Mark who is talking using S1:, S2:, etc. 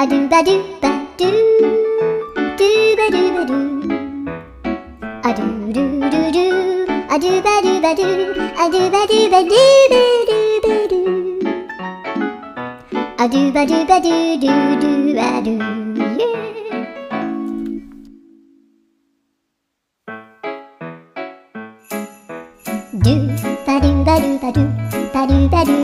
S1: a do, ba do, ba do, do, ba do, ba do. A do, do, do, do, a do, ba do, ba do, a do, ba do, ba do, ba doo ba do. A do, ba do, ba do, do, do, ba do. Do ba do ba do ba do ba do ba do.